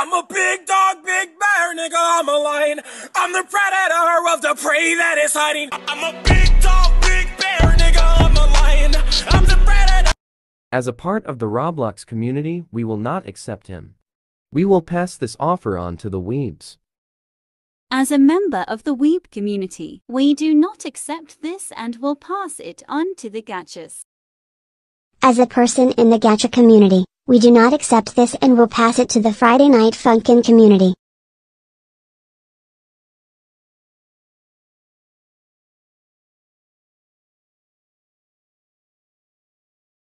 I'm a big dog, big bear, nigga, I'm a lion. I'm the predator of the prey that is hiding. I'm a big dog, big bear, nigga, I'm a lion. I'm the predator. As a part of the Roblox community, we will not accept him. We will pass this offer on to the weebs. As a member of the Weeb community, we do not accept this and will pass it on to the Gachas. As a person in the Gacha community, we do not accept this and will pass it to the Friday Night Funkin' community.